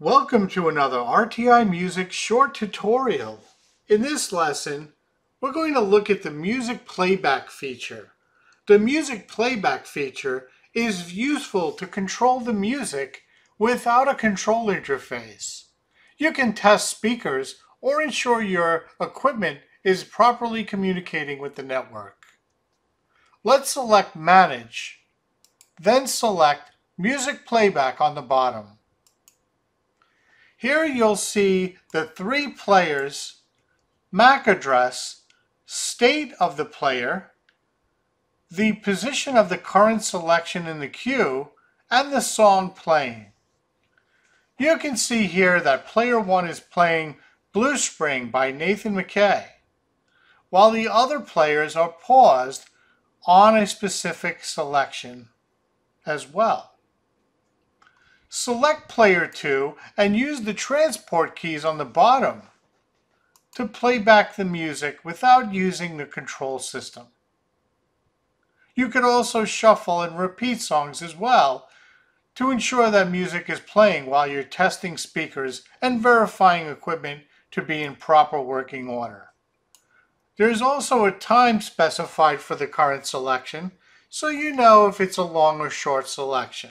Welcome to another RTI Music short tutorial. In this lesson, we're going to look at the music playback feature. The music playback feature is useful to control the music without a control interface. You can test speakers or ensure your equipment is properly communicating with the network. Let's select Manage, then select Music Playback on the bottom. Here you'll see the three players, MAC address, state of the player, the position of the current selection in the queue, and the song playing. You can see here that player 1 is playing Blue Spring by Nathan McKay, while the other players are paused on a specific selection as well. Select Player 2 and use the transport keys on the bottom to play back the music without using the control system. You can also shuffle and repeat songs as well to ensure that music is playing while you're testing speakers and verifying equipment to be in proper working order. There is also a time specified for the current selection, so you know if it's a long or short selection.